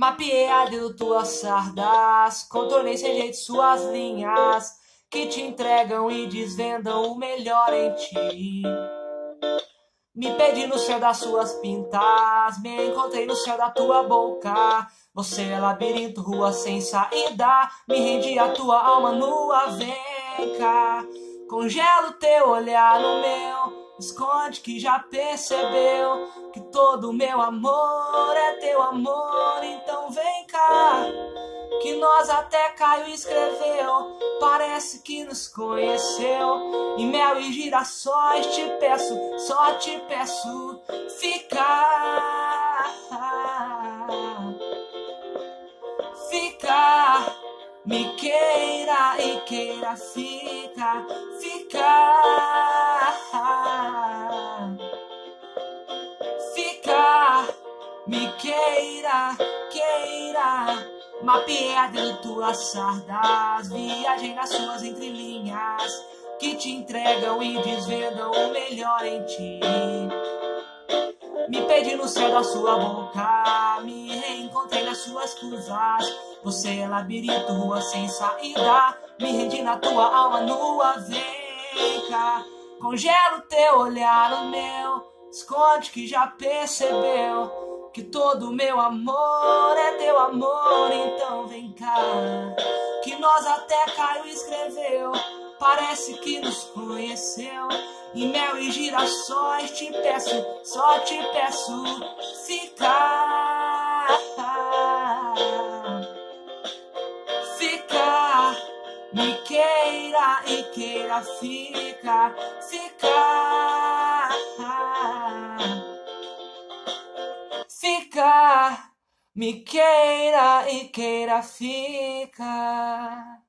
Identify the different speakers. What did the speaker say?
Speaker 1: Mapeei a dedo tuas sardas, contornei sem jeito suas linhas, que te entregam e desvendam o melhor em ti. Me perdi no céu das suas pintas, me encontrei no céu da tua boca. Você é labirinto, rua sem saída, me rendi a tua alma nua, vem cá. Congelo teu olhar no meu, esconde que já percebeu que todo meu amor é teu amor, então vem cá. Que nós até Caio escreveu, parece que nos conheceu. E mel e girassóis te peço, só te peço, ficar. Ficar, me queira e queira, fica, ficar. Me queira, queira. Mapeei a de tuas sardas, viajei nas suas entrelinhas, que te entregam e desvendam o melhor em ti. Me perdi no céu da sua boca, me reencontrei nas suas curvas. Você é labirinto, rua sem saída, me rendi na tua alma nua, vem cá. Congelo teu olhar no meu, esconde que já percebeu que todo meu amor é teu amor, então vem cá. Que nós até Caio escreveu, parece que nos conheceu. E mel e girassóis te peço, só te peço ficar. Ficar, me queira e queira ficar, ficar ficar, me queira e queira ficar.